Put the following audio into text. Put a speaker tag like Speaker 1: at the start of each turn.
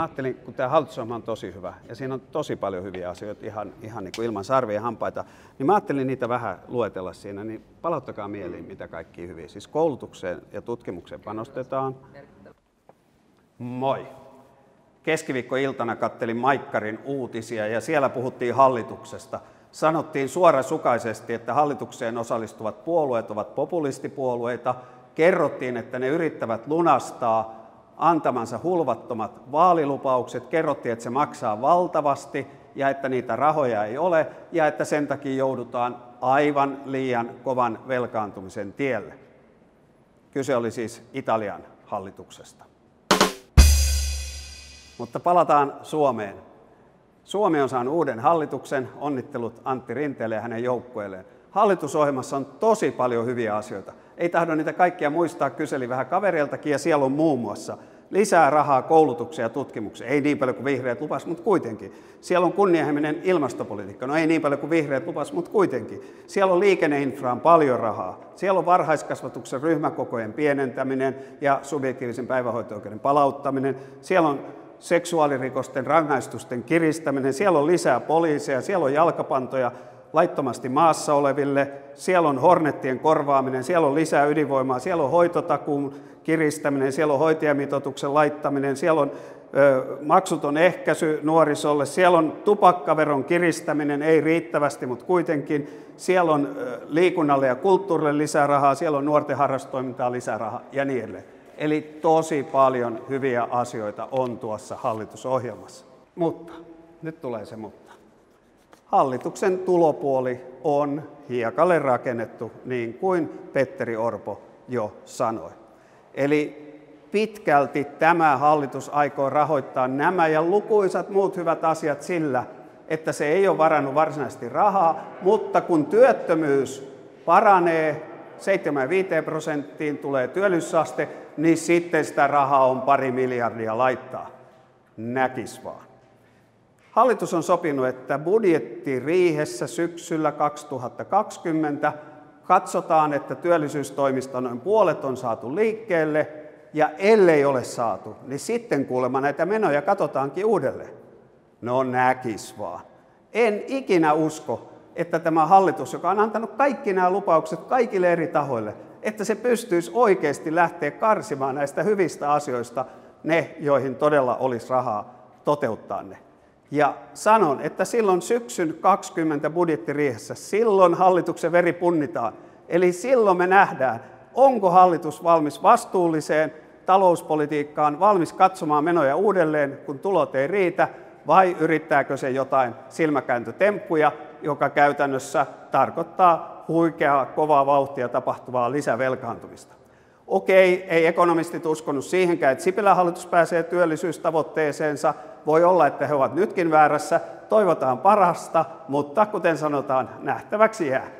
Speaker 1: Mä ajattelin, kun tämä hallitusohjelma on tosi hyvä ja siinä on tosi paljon hyviä asioita ihan, ihan niin kuin ilman sarvia ja hampaita, niin mä ajattelin niitä vähän luetella siinä, niin palauttakaa mieliin, mitä kaikki hyviä. Siis koulutukseen ja tutkimukseen panostetaan. Moi. Keskiviikkoiltana kattelin Maikkarin uutisia ja siellä puhuttiin hallituksesta. Sanottiin suorasukaisesti, että hallitukseen osallistuvat puolueet ovat populistipuolueita. Kerrottiin, että ne yrittävät lunastaa antamansa hulvattomat vaalilupaukset. Kerrottiin, että se maksaa valtavasti ja että niitä rahoja ei ole ja että sen takia joudutaan aivan liian kovan velkaantumisen tielle. Kyse oli siis Italian hallituksesta. Mutta palataan Suomeen. Suomi on saanut uuden hallituksen. Onnittelut Antti Rinteelle ja hänen joukkueelleen. Hallitusohjelmassa on tosi paljon hyviä asioita. Ei tahdo niitä kaikkia muistaa, kyseli vähän kavereiltakin ja siellä on muun muassa lisää rahaa koulutukseen ja tutkimukseen. Ei niin paljon kuin vihreät lupas, mutta kuitenkin. Siellä on kunnianhimoinen ilmastopolitiikka. No ei niin paljon kuin vihreät lupas, mutta kuitenkin. Siellä on liikenneinfraan paljon rahaa. Siellä on varhaiskasvatuksen ryhmäkokojen pienentäminen ja subjektiivisen päivähoito-oikeuden palauttaminen. Siellä on seksuaalirikosten rangaistusten kiristäminen, siellä on lisää poliiseja, siellä on jalkapantoja laittomasti maassa oleville, siellä on hornettien korvaaminen, siellä on lisää ydinvoimaa, siellä on hoitotakuun kiristäminen, siellä on hoitajamitoituksen laittaminen, siellä on ö, maksuton ehkäisy nuorisolle, siellä on tupakkaveron kiristäminen, ei riittävästi, mutta kuitenkin, siellä on ö, liikunnalle ja kulttuurille lisää rahaa, siellä on nuorten harrastoimintaa lisää rahaa ja niin edelleen. Eli tosi paljon hyviä asioita on tuossa hallitusohjelmassa. Mutta, nyt tulee se mutta. Hallituksen tulopuoli on hiekalle rakennettu, niin kuin Petteri Orpo jo sanoi. Eli pitkälti tämä hallitus aikoo rahoittaa nämä ja lukuisat muut hyvät asiat sillä, että se ei ole varannut varsinaisesti rahaa, mutta kun työttömyys paranee, 75 prosenttiin tulee työllisyysaste, niin sitten sitä rahaa on pari miljardia laittaa. Näkis vaan. Hallitus on sopinut, että budjettiriihessä syksyllä 2020 katsotaan, että työllisyystoimista noin puolet on saatu liikkeelle, ja ellei ole saatu, niin sitten kuulemma näitä menoja katsotaankin uudelleen. No näkis vaan. En ikinä usko, että tämä hallitus, joka on antanut kaikki nämä lupaukset kaikille eri tahoille, että se pystyisi oikeasti lähteä karsimaan näistä hyvistä asioista ne, joihin todella olisi rahaa toteuttaa ne. Ja sanon, että silloin syksyn 20 budjettiriihessä, silloin hallituksen veri punnitaan. Eli silloin me nähdään, onko hallitus valmis vastuulliseen talouspolitiikkaan, valmis katsomaan menoja uudelleen, kun tulot ei riitä, vai yrittääkö se jotain silmäkääntötemppuja, joka käytännössä tarkoittaa huikeaa, kovaa vauhtia tapahtuvaa lisävelkaantumista. Okei, ei ekonomistit uskonut siihenkään, että Sipilän hallitus pääsee työllisyystavoitteeseensa. Voi olla, että he ovat nytkin väärässä. Toivotaan parasta, mutta kuten sanotaan, nähtäväksi jää.